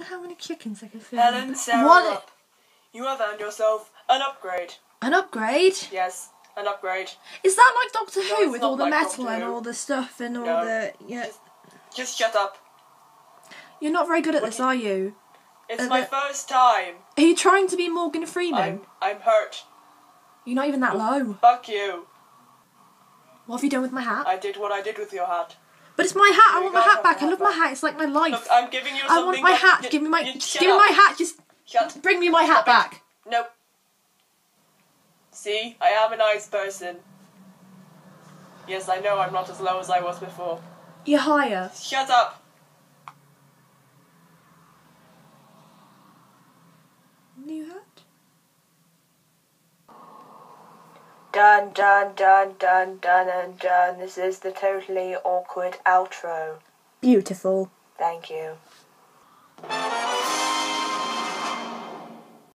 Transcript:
wonder how many chickens I could feed. Helen, Sarah, What? You have earned yourself an upgrade. An upgrade? Yes, an upgrade. Is that like Doctor No, Who with all the like metal Doctor and all the stuff and all No. the yeah? Just, just shut up. You're not very good at What this, do are you? It's Uh, my the- first time. Are you trying to be Morgan Freeman? I'm I'm hurt. You're not even that low. Fuck you. What have you done with my hat? I did what I did with your hat. But it's my hat. I want my hat hat my back. hat. It's like my life. Look, I'm giving you I want my that- hat. you- Give me my. you- Just shut give me up. my hat. Just Shut. bring me my hat Stop it. back. Nope. See, I am a nice person. Yes, I know I'm not as low as I was before. You're higher. Shut up. New hat. Dun dun dun dun dun and dun. This is the totally awkward outro beautiful. Thank you.